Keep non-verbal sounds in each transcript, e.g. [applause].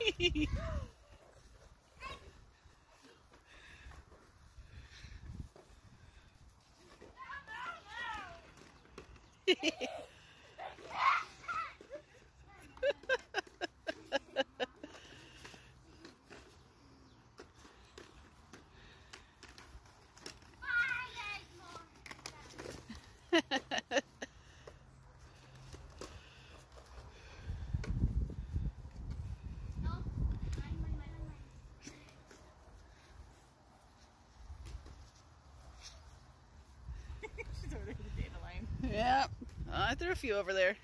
Hehehe [laughs] [laughs] [laughs] She's. Yep. I threw a few over there.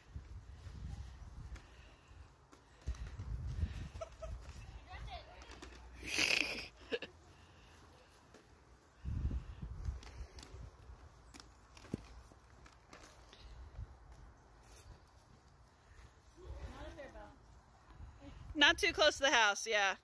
Not too close to the house, yeah.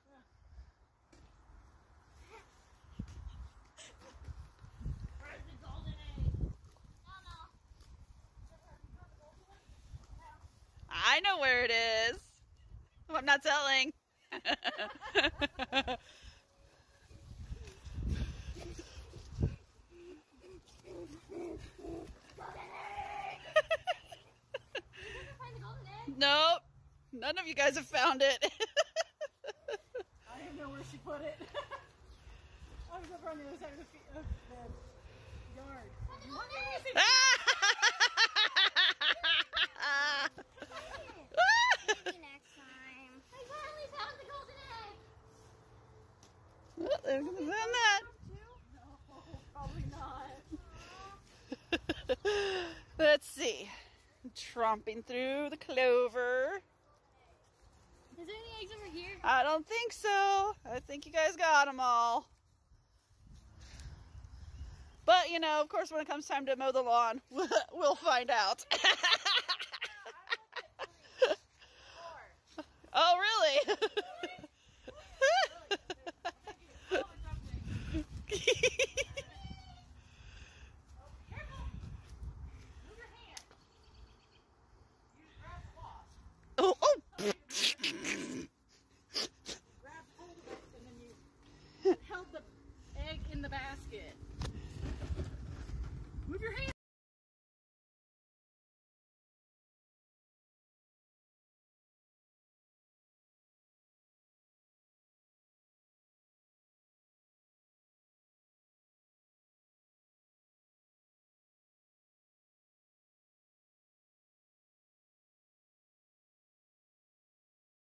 I know where it is. I'm not telling. [laughs] Find None of you guys have found it. [laughs] I didn't know where she put it. [laughs] I was over on the other side of the, fe- of the yard. What is it? Maybe next time. I finally found the golden egg. well, they're gonna find that. No, probably not. Let's see. Tromping through the clover. Is there any eggs over here? I don't think so. I think you guys got them all. But, you know, of course, when it comes time to mow the lawn, [laughs] we'll find out. [laughs]